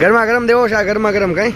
ગરમા ગરમ દેવો છે આ ગરમા ગરમ કઈ